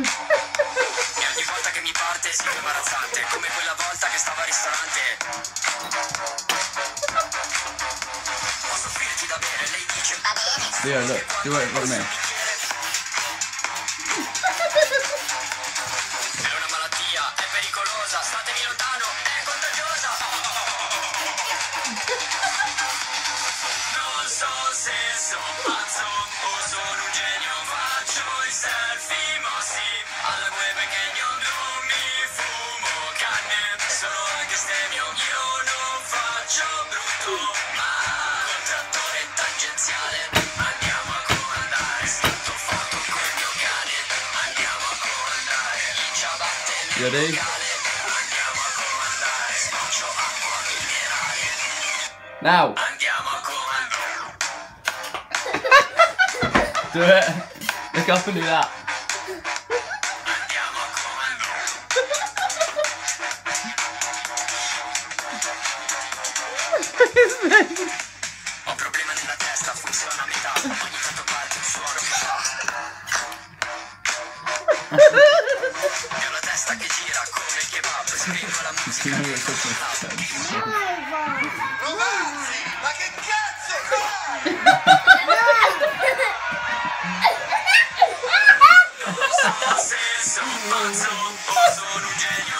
E ogni volta che mi parte si fa imbarazzante Come quella volta che stava al ristorante Posso offrirti da bere? Lei dice Leo, look, do it for me. È una malattia, è pericolosa Statemi lontano, è contagiosa Non so se sono stemio Io non faccio brutto, ma trattore tangenziale Andiamo a comandare, stato fatto col mio cane Andiamo a comandare, ciabatte You ready? Andiamo a comandare, spaccio acqua minerale Now, Andiamo a comandare do it. Look up and do that. Ho problema nella testa, funziona a metà Ogni tanto parte un suono che fa E la testa che gira come kebab Scrivo la musica che it's such a sense. Ragazzi, ma che cazzo fai? Sono pazzo sono un genio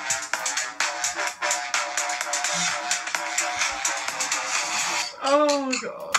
Oh god.